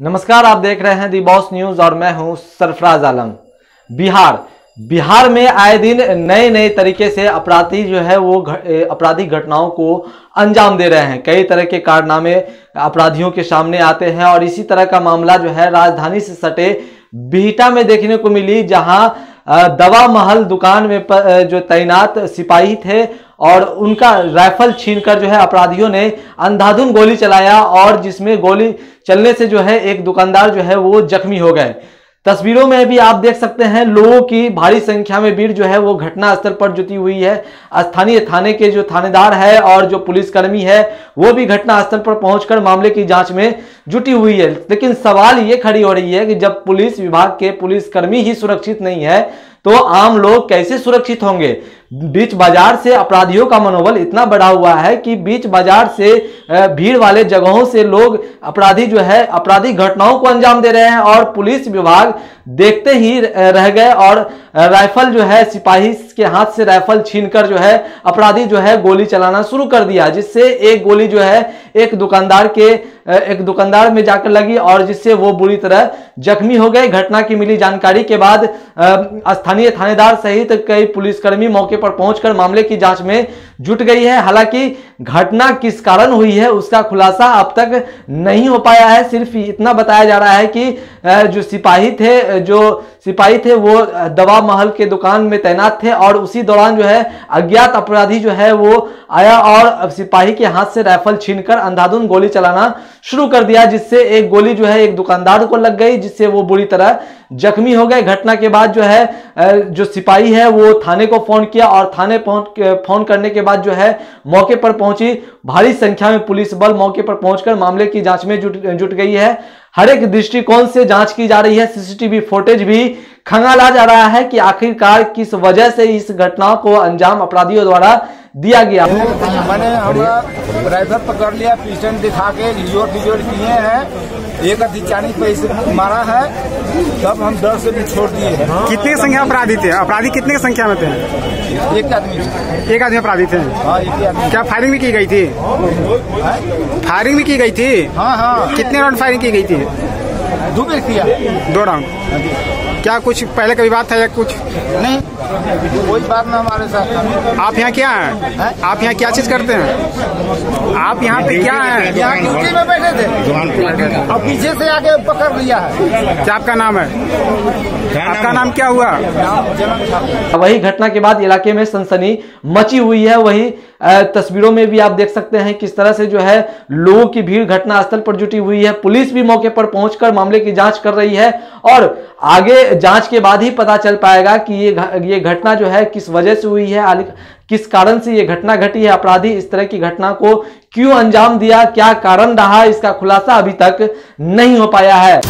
नमस्कार, आप देख रहे हैं दी बॉस न्यूज़ और मैं हूँ सरफराज आलम। बिहार। बिहार में आए दिन नए नए तरीके से अपराधी जो है वो आपराधिक घटनाओं को अंजाम दे रहे हैं। कई तरह के कारनामे अपराधियों के सामने आते हैं और इसी तरह का मामला जो है राजधानी से सटे बिहटा में देखने को मिली, जहाँ दवा महल दुकान में जो तैनात सिपाही थे और उनका राइफल छीनकर जो है अपराधियों ने अंधाधुन गोली चलाया और जिसमें गोली चलने से जो है एक दुकानदार जो है वो जख्मी हो गए। तस्वीरों में भी आप देख सकते हैं लोगों की भारी संख्या में भीड़ जो है वो घटना स्थल पर जुटी हुई है। स्थानीय थाने के जो थानेदार है और जो पुलिसकर्मी है, वो भी घटना स्थल पर पहुंचकर मामले की जाँच में जुटी हुई है। लेकिन सवाल ये खड़ी हो रही है कि जब पुलिस विभाग के पुलिसकर्मी ही सुरक्षित नहीं है तो आम लोग कैसे सुरक्षित होंगे? बीच बाज़ार से अपराधियों का मनोबल इतना बढ़ा हुआ है कि बीच बाज़ार से भीड़ वाले जगहों से लोग अपराधी जो है आपराधिक घटनाओं को अंजाम दे रहे हैं और पुलिस विभाग देखते ही रह गए और राइफल जो है, सिपाही के हाथ से राइफल छीनकर जो है, अपराधी जो है, गोली चलाना शुरू कर दिया, जिससे एक गोली जो है, एक दुकानदार के एक दुकानदार में जाकर लगी और जिससे वो बुरी तरह जख्मी हो गए। घटना की मिली जानकारी के बाद स्थानीय थानेदार सहित कई पुलिसकर्मी मौके पर पहुंचकर मामले की जाँच में जुट गई है। हालाँकि घटना किस कारण हुई है, उसका खुलासा अब तक नहीं हो पाया है। सिर्फ़ इतना बताया जा रहा है कि जो सिपाही थे, जो सिपाही थे, वो दवा महल के दुकान में तैनात थे और उसी दौरान जो है, अज्ञात अपराधी जो है, वो आया और सिपाही के हाथ से राइफल छीनकर अंधाधुन गोली चलाना शुरू कर दिया, जिससे एक गोली जो है, एक दुकानदार को लग गई, जिससे वो बुरी तरह जख्मी हो गए। घटना के बाद जो है जो सिपाही है, वो थाने को फ़ोन किया और थाने फ़ोन करने के बाद जो है, मौके पर पहुँची। भारी संख्या में पुलिस बल मौके पर पहुंचकर मामले की जाँच में जुट जुट गई है। हर एक दृष्टिकोण से जाँच की जा रही है। सीसीटीवी फुटेज भी खंगाला जा रहा है कि आखिरकार किस वजह से इस घटना को अंजाम अपराधियों द्वारा दिया गया? मैंने राइफल पकड़ लिया पिस्टन दिखा के लिजोर बिजोर किए हैं। एक अधिकारी पैसे मारा है तब हम डर से भी छोड़ दिए हैं। कितने संख्या अपराधी थे? अपराधी कितने संख्या में थे? एक आदमी एक आदमी अपराधी थे? हाँ क्या फायरिंग भी की गई थी? फायरिंग भी की गई थी? हाँ हाँ। कितने राउंड फायरिंग की गई थी? दो बार किया। दो राउंड क्या कुछ पहले कभी बात था या कुछ? नहीं। कोई बात ना हमारे साथ। आप यहाँ क्या हैं? है? आप यहाँ क्या चीज़ करते हैं? आप यहाँ पे क्या हैं? यहाँ ड्यूटी में बैठे थे। और पीछे से आके पकड़ लिया है। क्या आपका नाम है? आपका नाम क्या हुआ? वही घटना के बाद इलाके में सनसनी मची हुई है। वही तस्वीरों में भी आप देख सकते हैं किस तरह से जो है लोगों की भीड़ घटना स्थल पर जुटी हुई है। पुलिस भी मौके पर पहुंचकर मामले की जाँच कर रही है और आगे जाँच के बाद ही पता चल पाएगा कि ये ये घटना जो है किस वजह से हुई है किस कारण से ये घटना घटी है, अपराधी इस तरह की घटना को क्यों अंजाम दिया, क्या कारण रहा, इसका खुलासा अभी तक नहीं हो पाया है।